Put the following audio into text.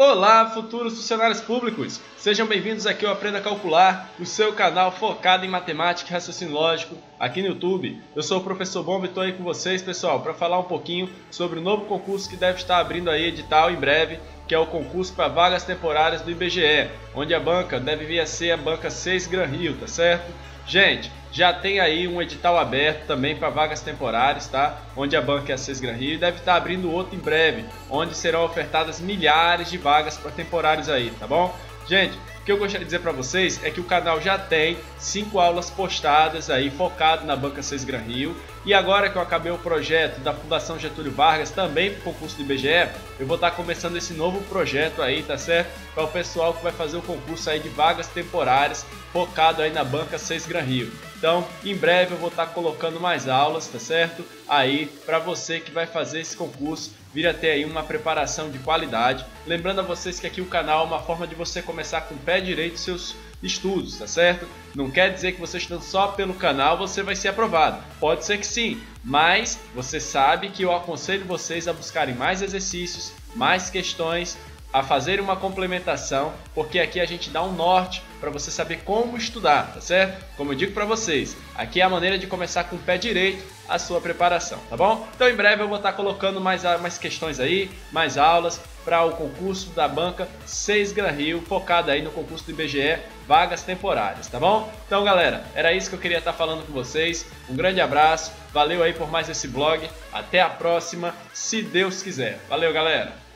Olá, futuros funcionários públicos! Sejam bem-vindos aqui ao Aprenda a Calcular, o seu canal focado em matemática e raciocínio lógico aqui no YouTube. Eu sou o professor Bomba e estou aí com vocês, pessoal, para falar um pouquinho sobre o novo concurso que deve estar abrindo aí edital em breve, que é o concurso para vagas temporárias do IBGE, onde a banca deve vir a ser a banca 6 Gran Rio, tá certo? Gente, já tem aí um edital aberto também para vagas temporárias, tá? Onde a banca é a 6 Gran Rio deve estar abrindo outro em breve, onde serão ofertadas milhares de vagas para temporários aí, tá bom? Gente, que eu gostaria de dizer para vocês é que o canal já tem cinco aulas postadas aí focado na Banca 6 Gran Rio. E agora que eu acabei o projeto da Fundação Getúlio Vargas também para o concurso do IBGE, eu vou estar começando esse novo projeto aí, tá certo? Para o pessoal que vai fazer o concurso aí de vagas temporárias focado aí na Banca 6 Gran Rio. Então, em breve eu vou estar colocando mais aulas, tá certo? Aí para você que vai fazer esse concurso vir a ter aí uma preparação de qualidade. Lembrando a vocês que aqui o canal é uma forma de você começar com o pé direito seus estudos, tá certo? Não quer dizer que você estando só pelo canal você vai ser aprovado. Pode ser que sim, mas você sabe que eu aconselho vocês a buscarem mais exercícios, mais questões, a fazer uma complementação, porque aqui a gente dá um norte para você saber como estudar, tá certo? Como eu digo para vocês, aqui é a maneira de começar com o pé direito a sua preparação, tá bom? Então em breve eu vou estar colocando mais, mais questões aí, mais aulas para o concurso da banca 6 Gran Rio, focado aí no concurso do IBGE, vagas temporárias, tá bom? Então galera, era isso que eu queria estar falando com vocês. Um grande abraço, valeu aí por mais esse blog, até a próxima, se Deus quiser. Valeu galera!